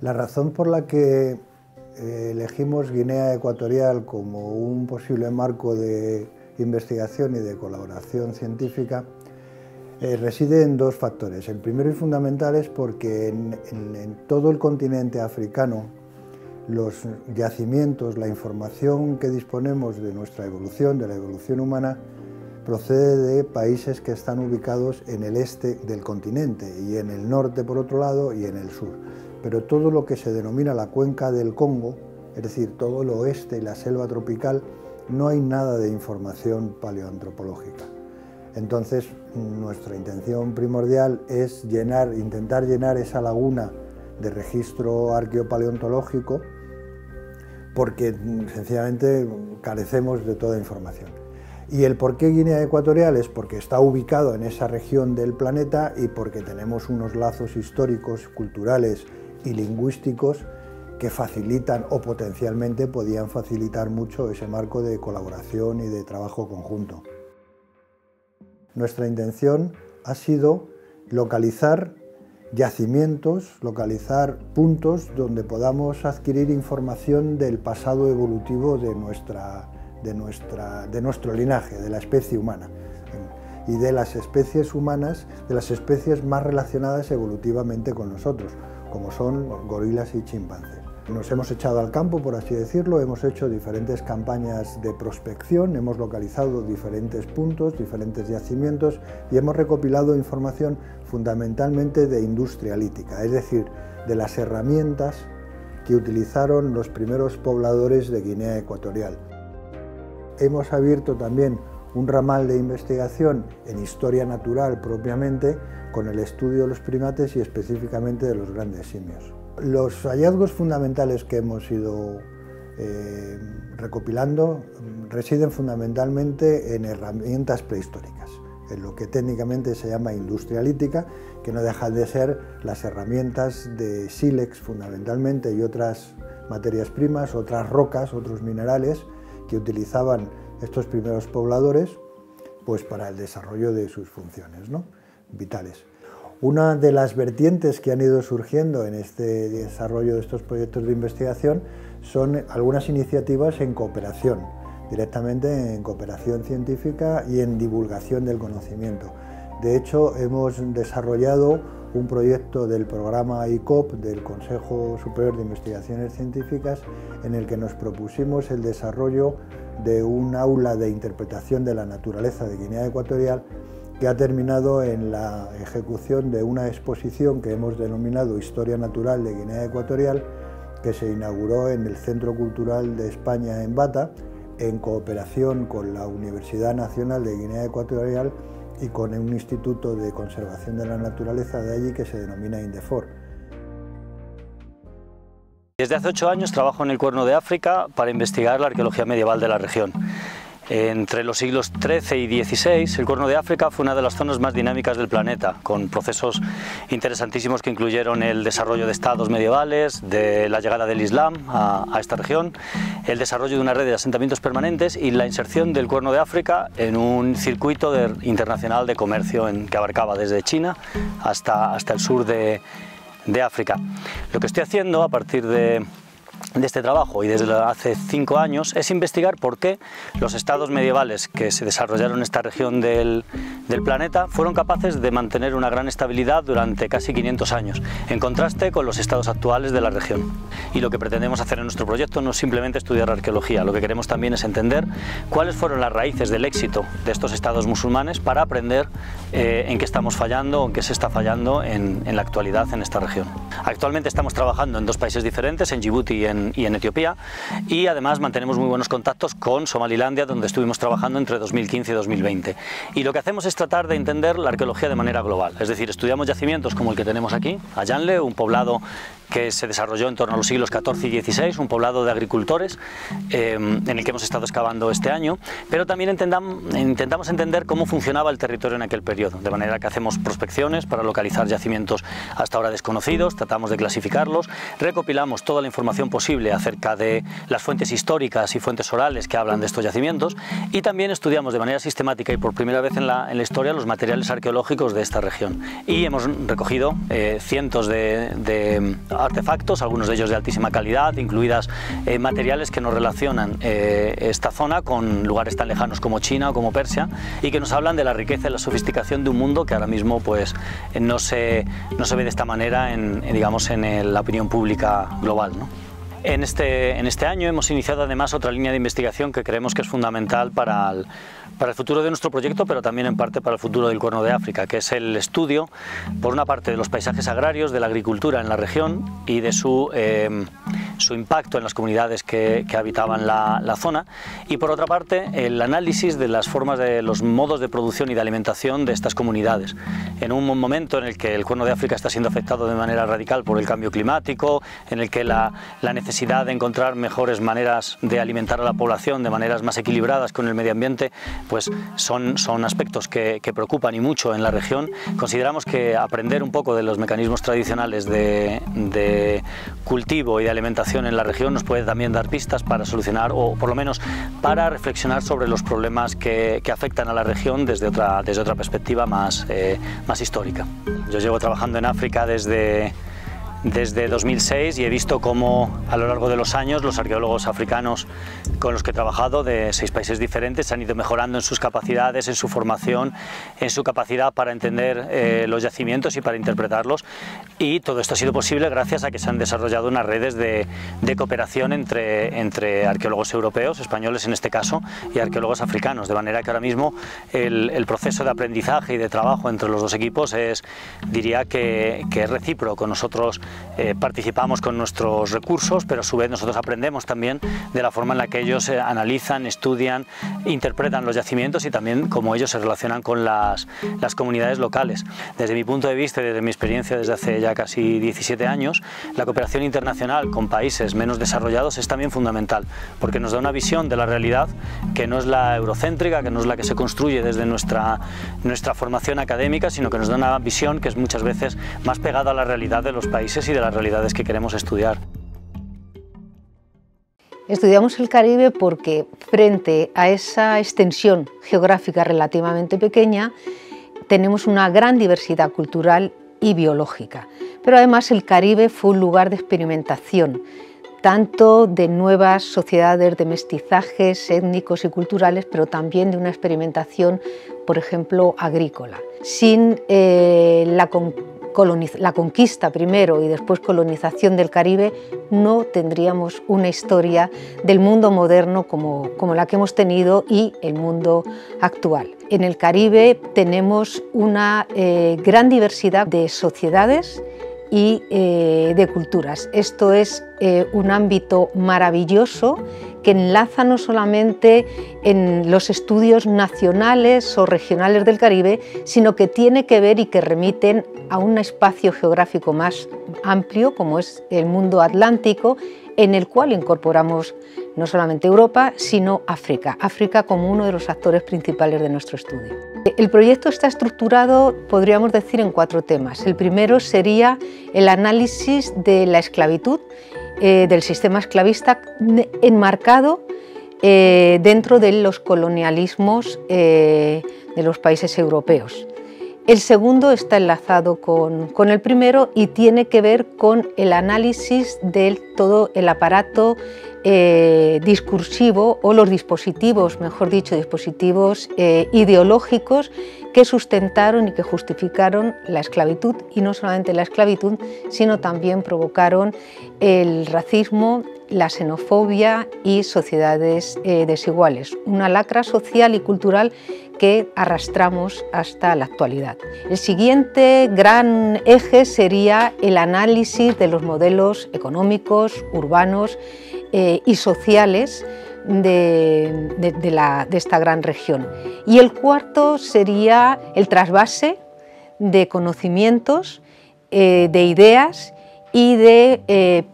La razón por la que eh, elegimos Guinea Ecuatorial como un posible marco de investigación y de colaboración científica eh, reside en dos factores. El primero y fundamental es porque en, todo el continente africano los yacimientos, la información que disponemos de nuestra evolución, de la evolución humana, procede de países que están ubicados en el este del continente y en el norte por otro lado y en el sur. Pero todo lo que se denomina la cuenca del Congo, es decir, todo el oeste y la selva tropical, no hay nada de información paleoantropológica. Entonces, nuestra intención primordial es llenar, intentar llenar esa laguna de registro arqueopaleontológico porque sencillamente carecemos de toda información. Y el por qué Guinea Ecuatorial es porque está ubicado en esa región del planeta y porque tenemos unos lazos históricos, culturales y lingüísticos que facilitan o potencialmente podían facilitar mucho ese marco de colaboración y de trabajo conjunto. Nuestra intención ha sido localizar yacimientos, localizar puntos donde podamos adquirir información del pasado evolutivo de, nuestra, de, nuestra, de nuestro linaje, de la especie humana y de las especies humanas, de las especies más relacionadas evolutivamente con nosotros, como son gorilas y chimpancés. Nos hemos echado al campo, por así decirlo, hemos hecho diferentes campañas de prospección, hemos localizado diferentes puntos, diferentes yacimientos y hemos recopilado información fundamentalmente de industria lítica, es decir, de las herramientas que utilizaron los primeros pobladores de Guinea Ecuatorial. Hemos abierto también un ramal de investigación en historia natural propiamente con el estudio de los primates y específicamente de los grandes simios. Los hallazgos fundamentales que hemos ido eh, recopilando residen fundamentalmente en herramientas prehistóricas, en lo que técnicamente se llama industria lítica, que no dejan de ser las herramientas de sílex fundamentalmente y otras materias primas, otras rocas, otros minerales que utilizaban estos primeros pobladores pues para el desarrollo de sus funciones vitales. Una de las vertientes que han ido surgiendo en este desarrollo de estos proyectos de investigación son algunas iniciativas en cooperación, directamente en cooperación científica y en divulgación del conocimiento. De hecho, hemos desarrollado un proyecto del programa ICOP del Consejo Superior de Investigaciones Científicas en el que nos propusimos el desarrollo de un aula de interpretación de la naturaleza de Guinea Ecuatorial que ha terminado en la ejecución de una exposición que hemos denominado Historia Natural de Guinea Ecuatorial, que se inauguró en el Centro Cultural de España en Bata, en cooperación con la Universidad Nacional de Guinea Ecuatorial y con un instituto de conservación de la naturaleza de allí que se denomina INDEFOR. Desde hace ocho años trabajo en el Cuerno de África para investigar la arqueología medieval de la región. Entre los siglos XIII y XVI, el Cuerno de África fue una de las zonas más dinámicas del planeta, con procesos interesantísimos que incluyeron el desarrollo de estados medievales, de la llegada del Islam a, esta región, el desarrollo de una red de asentamientos permanentes y la inserción del Cuerno de África en un circuito internacional de comercio que abarcaba desde China hasta, hasta el sur de, de África. Lo que estoy haciendo a partir de de este trabajo y desde hace cinco años es investigar por qué los estados medievales que se desarrollaron en esta región del, del, planeta fueron capaces de mantener una gran estabilidad durante casi 500 años, en contraste con los estados actuales de la región. Y lo que pretendemos hacer en nuestro proyecto no es simplemente estudiar arqueología, lo que queremos también es entender cuáles fueron las raíces del éxito de estos estados musulmanes para aprender eh, en qué estamos fallando o en qué se está fallando en, la actualidad en esta región. Actualmente estamos trabajando en dos países diferentes, en Djibouti y en y en Etiopía y además mantenemos muy buenos contactos con Somalilandia donde estuvimos trabajando entre 2015 y 2020 y lo que hacemos es tratar de entender la arqueología de manera global, es decir, estudiamos yacimientos como el que tenemos aquí, Ayanle, un poblado que se desarrolló en torno a los siglos XIV y XVI, un poblado de agricultores em, en el que hemos estado excavando este año, pero también intentamos entender cómo funcionaba el territorio en aquel periodo, de manera que hacemos prospecciones para localizar yacimientos hasta ahora desconocidos, tratamos de clasificarlos, recopilamos toda la información posible acerca de las fuentes históricas y fuentes orales que hablan de estos yacimientos y también estudiamos de manera sistemática y por primera vez en la, en la historia los materiales arqueológicos de esta región. Y hemos recogido eh, cientos de, de, artefactos, algunos de ellos de altísima calidad, incluidas eh, materiales que nos relacionan eh, esta zona con lugares tan lejanos como China o como Persia y que nos hablan de la riqueza y la sofisticación de un mundo que ahora mismo pues, no, se, no se ve de esta manera en, digamos, en la opinión pública global. ¿no? En este, en este año. Hemos iniciado además otra línea de investigación que creemos que es fundamental para el, para el futuro de nuestro proyecto, pero también en parte para el futuro del Cuerno de África, que es el estudio, por una parte, de los paisajes agrarios, de la agricultura en la región y de su, eh, su impacto en las comunidades que, habitaban la, zona, y por otra parte, el análisis de las formas de los modos de producción y de alimentación de estas comunidades. En un momento en el que el Cuerno de África está siendo afectado de manera radical por el cambio climático, en el que la, la necesidad de encontrar mejores maneras de alimentar a la población de maneras más equilibradas con el medio ambiente, pues son, son aspectos que, preocupan y mucho en la región. Consideramos que aprender un poco de los mecanismos tradicionales de cultivo y de alimentación en la región nos puede también dar pistas para solucionar o por lo menos para reflexionar sobre los problemas que, que afectan a la región desde otra, desde otra perspectiva más, eh, más histórica. Yo llevo trabajando en África desde desde 2006 y he visto cómo a lo largo de los años los arqueólogos africanos con los que he trabajado de seis países diferentes han ido mejorando en sus capacidades, en su formación, en su capacidad para entender eh, los yacimientos y para interpretarlos y todo esto ha sido posible gracias a que se han desarrollado unas redes de, cooperación entre, entre arqueólogos europeos, españoles en este caso, y arqueólogos africanos, de manera que ahora mismo el, el proceso de aprendizaje y de trabajo entre los dos equipos es, diría que, que es recíproco. Nosotros eh, participamos con nuestros recursos, pero a su vez nosotros aprendemos también de la forma en la que ellos eh, analizan, estudian, interpretan los yacimientos y también cómo ellos se relacionan con las, las comunidades locales. Desde mi punto de vista y desde mi experiencia desde hace ya casi 17 años, la cooperación internacional con países menos desarrollados es también fundamental, porque nos da una visión de la realidad que no es la eurocéntrica, que no es la que se construye desde nuestra, nuestra formación académica, sino que nos da una visión que es muchas veces más pegada a la realidad de los países y de las realidades que queremos estudiar. Estudiamos el Caribe porque frente a esa extensión geográfica relativamente pequeña tenemos una gran diversidad cultural y biológica. Pero además el Caribe fue un lugar de experimentación, tanto de nuevas sociedades de mestizajes étnicos y culturales, pero también de una experimentación, por ejemplo, agrícola. Sin eh, la la conquista primero y después colonización del Caribe, no tendríamos una historia del mundo moderno como, como la que hemos tenido y el mundo actual. En el Caribe tenemos una eh, gran diversidad de sociedades y eh, de culturas. Esto es eh, un ámbito maravilloso que enlaza no solamente en los estudios nacionales o regionales del Caribe, sino que tiene que ver y que remiten a un espacio geográfico más amplio, como es el mundo atlántico, en el cual incorporamos no solamente Europa, sino África, África como uno de los actores principales de nuestro estudio. El proyecto está estructurado, podríamos decir, en cuatro temas. El primero sería el análisis de la esclavitud, eh, del sistema esclavista enmarcado eh, dentro de los colonialismos eh, de los países europeos. El segundo está enlazado con, el primero y tiene que ver con el análisis de todo el aparato eh, discursivo o los dispositivos, mejor dicho, dispositivos eh, ideológicos que sustentaron y que justificaron la esclavitud. Y no solamente la esclavitud, sino también provocaron el racismo, la xenofobia y sociedades eh, desiguales, una lacra social y cultural que arrastramos hasta la actualidad. El siguiente gran eje sería el análisis de los modelos económicos, urbanos eh, y sociales de, esta gran región. Y el cuarto sería el trasvase de conocimientos, eh, de ideas y de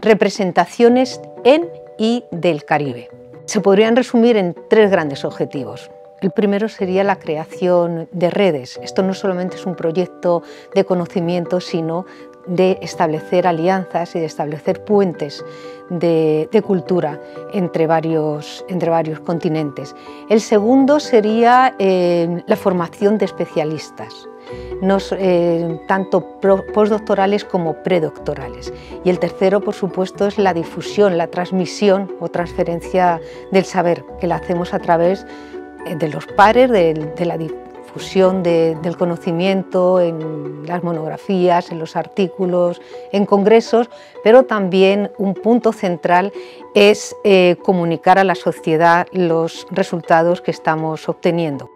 representaciones en y del Caribe. Se podrían resumir en tres grandes objetivos. El primero sería la creación de redes. Esto no solamente es un proyecto de conocimiento, sino de establecer alianzas y de establecer puentes de, cultura entre varios, entre varios continentes. El segundo sería eh, la formación de especialistas. Eh, tanto postdoctorales como predoctorales. Y el tercero, por supuesto, es la difusión, la transmisión o transferencia del saber, que la hacemos a través eh, de los pares, de, la difusión del conocimiento en las monografías, en los artículos, en congresos, pero también un punto central es eh, comunicar a la sociedad los resultados que estamos obteniendo.